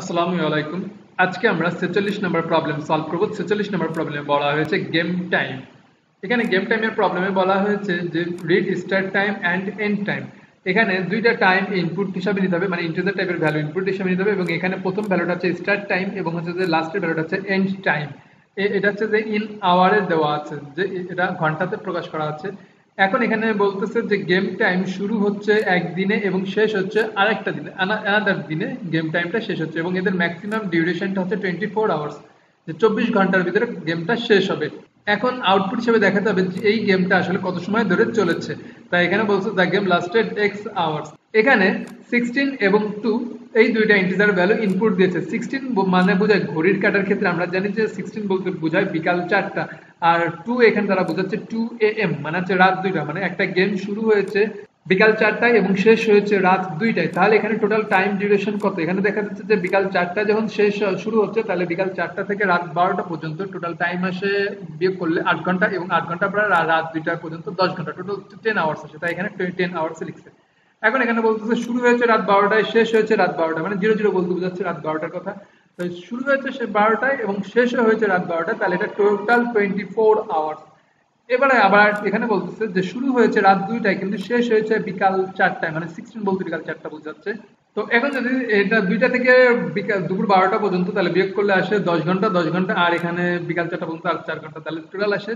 আসসালামু আলাইকুম। আজকে আমরা ছেচল্লিশ নম্বর প্রবলেম সলভ করব। ছেচল্লিশ নম্বর প্রবলেমে বলা হয়েছে গেম টাইম এখানে গেম টাইমের প্রবলেমে বলা হয়েছে যে read start time and end time এখানে দুইটা টাইম ইনপুট হিসাবে নিতে হবে মানে ইন্টারজার টাইপের ভ্যালু ইনপুট হিসাবে নিতে হবে এবং এখানে প্রথম ভ্যালুটা হচ্ছে স্টার্ট টাইম এবং হচ্ছে যে লাস্টের ভ্যালুটা হচ্ছে এন্ড টাইম এটা হচ্ছে যে ইন আওয়ারে দেওয়া আছে, যে এটা ঘন্টাতে প্রকাশ করা আছে। এখন এখানে বলতেছে যে গেম টাইম শুরু হচ্ছে একদিনে এবং শেষ হচ্ছে আরেকটা দিনে আনাদার দিনে গেম টাইমটা শেষ হচ্ছে এবং এদের ম্যাক্সিমাম ডিউরেশনটা হচ্ছে টোয়েন্টি ফোর আওয়ার্স যে চব্বিশ ঘণ্টার ভিতরে গেমটা শেষ হবে। এখন আউটপুট হিসেবে দেখাতে হবে যে এই গেমটা আসলে কত সময় ধরে চলেছে। তাই এখানে বলছে the game lasted X hours এখানে সিক্সটিন এবং টু এই দুইটা ইন্টিজার ভ্যালু ইনপুট দিয়েছে। সিক্সটিন মানে বোঝায় ঘড়ির কাটার ক্ষেত্রে। আমরা জানি যে সিক্সটিন বলতে বোঝায় বিকাল চারটা। আর টু এখানে তারা বোঝাচ্ছে টু এ এম মানে হচ্ছে রাত দুইটা। মানে একটা গেম শুরু হয়েছে বিকাল চারটায় এবং শেষ হয়েছে রাত দুইটায়। তাহলে এখানে টোটাল টাইম ডিউরেশন কত? এখানে দেখা যাচ্ছে যে বিকাল চারটা যখন শেষ শুরু হচ্ছে, তাহলে বিকাল চারটা থেকে রাত বারোটা পর্যন্ত টোটাল টাইম আসে বিয়োগ করলে আট ঘণ্টা এবং আট ঘণ্টা পরে রাত দুইটা পর্যন্ত দশ ঘণ্টা। টোটাল টেন আওয়ার্স আসে। তাই এখানে টেন আওয়ার্স লিখছে। এখন এখানে বলতেছে, শুরু হয়েছে রাত বারোটায়, শেষ হয়েছে রাত বারোটা মানে জিরো জিরো বলতে বোঝাচ্ছে রাত বারোটার কথা। শুরু হয়েছে সে বারোটায় এবং শেষ হয়েছে রাত বারোটায়। তাহলে এটা টোটাল টোয়েন্টি ফোর আওয়ার্স এবারে আবার এখানে বলতেছে যে, শুরু হয়েছে রাত দুইটায়, কিন্তু শেষ হয়েছে বিকাল চারটায়। মানে সিক্সটিন বলতে বিকাল চারটা বোঝাচ্ছে। তো এখন যদি এটা দুইটা থেকে বিকাল, দুপুর বারোটা পর্যন্ত তাহলে বিয়োগ করলে আসে দশ ঘণ্টা দশ ঘণ্টা, আর এখানে বিকাল চারটা পর্যন্ত আর চার ঘণ্টা, তাহলে টোটাল আসে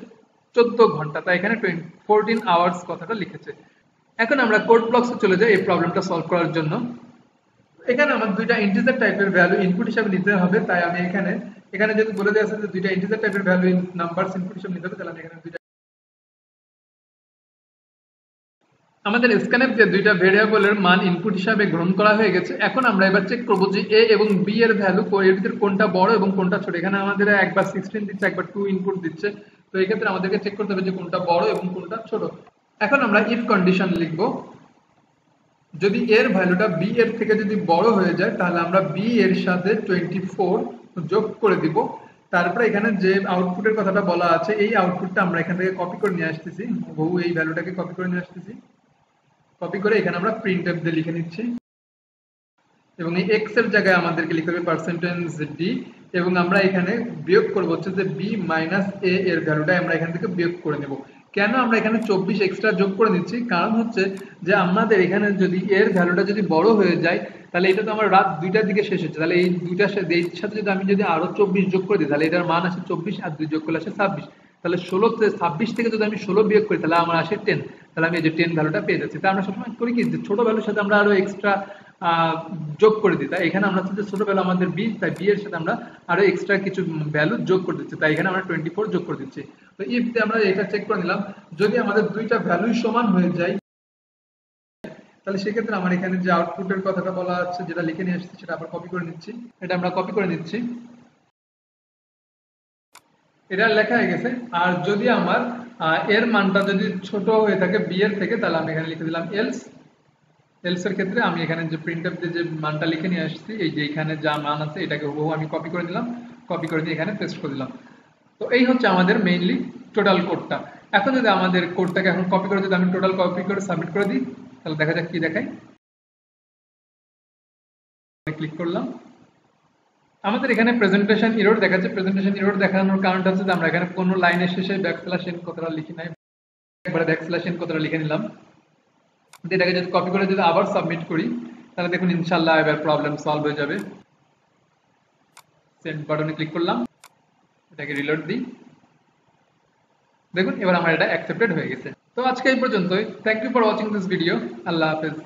চোদ্দ ঘণ্টা। তাই এখানে টোয়েন্টি ফোরটিন আওয়ার্স কথাটা লিখেছে। এখন আমরা কোড ব্লকসে চলে যাই এই প্রবলেমটা সলভ করার জন্য। এখানে আমার দুইটা ইন্টিজার টাইপের ভ্যালু ইনপুট হিসাবে নিতে হবে, তাই আমি এখানে এখানে যদি বলে দেওয়া আছে যে দুইটা ইন্টিজার টাইপের ভ্যালু নাম্বার ইনপুট হিসাবে নিতে হবে, তাহলে আমি এখানে দুইটা আমাদের স্ক্যানের যে দুইটা ভেরিয়েবলের মান ইনপুট হিসাবে গ্রহণ করা হয়ে গেছে, এখন আমরা এবার চেক করব যে এ এবং বি এর ভ্যালু এর ভিতরে কোনটা বড় এবং কোনটা ছোট। এখানে আমাদের একবার সিক্সটিন দিচ্ছে, একবার টু ইনপুট দিচ্ছে। তো এই ক্ষেত্রে আমাদেরকে চেক করতে হবে যে কোনটা বড় এবং কোনটা ছোট। এখন আমরা ইফ কন্ডিশন লিখব। যদি এর ভ্যালুটা বি এর থেকে যদি বড় হয়ে যায়, তাহলে আমরা বি এর সাথে টোয়েন্টি ফোর যোগ করে দিব। তারপরে এখানে যে আউটপুটের কথাটা বলা আছে, এই আউটপুটটা আমরা এখান থেকে কপি করে নিয়ে আসতেছি। বহু এই ভ্যালুটাকে কপি করে নিয়ে আসতেছি। কপি করে এখানে আমরা প্রিন্ট এফ দিয়ে লিখে নিচ্ছি। এবং এই এক্সের জায়গায় আমাদেরকে লিখতে হবে পার্সেন্টেজ ডি এবং আমরা এখানে বিয়োগ করব হচ্ছে যে বি মাইনাস এ এর ভ্যালুটা আমরা এখান থেকে বিয়োগ করে নেব। কেন আমরা এখানে চব্বিশ এক্সট্রা যোগ করে নিচ্ছি? কারণ হচ্ছে যে আমাদের এখানে যদি এর ভ্যালুটা যদি বড় হয়ে যায়, তাহলে এটা তো আমার রাত দুইটার দিকে শেষ হচ্ছে। তাহলে এই দুইটার সাথে এর সাথে যদি আমি যদি আরও চব্বিশ যোগ করে দিই, তাহলে এটার মান আসে চব্বিশ আর দুই যোগ করলে আসে ছাব্বিশ। তাহলে ষোলো ছাব্বিশ থেকে যদি আমি ষোলো বিয়োগ করি, তাহলে আমার আসে টেন তাহলে আমি এই যে টেন ভ্যালুটা পেয়ে যাচ্ছি। তা আমরা সবসময় করি কি যে ছোট ভ্যালুর সাথে আমরা আরও এক্সট্রা যোগ করে দিই। তাই এখানে আমরা হচ্ছে ছোট ভ্যালু আমাদের বি, তাই বি এর সাথে আমরা আরও এক্সট্রা কিছু ভ্যালু যোগ করে দিচ্ছি। তাই এখানে আমরা টোয়েন্টি ফোর যোগ করে দিচ্ছি। তো ইফ আমরা এটা চেক করে নিলাম, যদি আমাদের দুইটা ভ্যালুই সমান হয়ে যায়, তাহলে সেক্ষেত্রে আমার এখানে যে আউটপুটের কথাটা বলা আছে, যেটা লিখে নিয়ে আসছি, সেটা আবার কপি করে নিচ্ছি। এটা আমরা কপি করে নিচ্ছি। এটা লেখা হয়ে গেছে। আর যদি আমার এর মানটা যদি ছোট হয়ে থাকে বি এর থেকে, তাহলে আমি এখানে লিখে দিলাম এলস এলস এর ক্ষেত্রে আমি এখানে যে প্রিন্ট আপ যে মানটা লিখে নিয়ে আসছি, এই যে এখানে যা মান আছে এটাকে হুবহু আমি কপি করে দিলাম কপি করে দিয়ে এখানে পেস্ট করে দিলাম। তো এই হচ্ছে আমাদের মেইনলি টোটাল কোডটা এখন যদি আমাদের কোডটাকে এখন কপি করে যদি আমি টোটাল কপি করে সাবমিট করে দিই, তাহলে দেখা যাক কি দেখায়। ক্লিক করলাম। আমাদের এখানে প্রেজেন্টেশন ইরোর দেখাচ্ছে। প্রেজেন্টেশন ইরোর দেখানোর কারণটা হচ্ছে যে আমরা এখানে কোনো লাইনের শেষে ব্যাকস্ল্যাশ এন কথাটা লিখি নাই। একবারে ব্যাকস্ল্যাশ এন কথাটা লিখে নিলাম। এটাকে যদি কপি করে যদি আবার সাবমিট করি, তাহলে দেখুন ইনশাল্লাহ এবার প্রবলেম সলভ হয়ে যাবে। সেন্ড বাটনে ক্লিক করলাম। এটাকে রিলোড দিই। দেখুন, এবার আমার এটা অ্যাকসেপ্টেড হয়ে গেছে। তো আজকে এই পর্যন্তই। Thank you for watching this video আল্লাহ হাফেজ।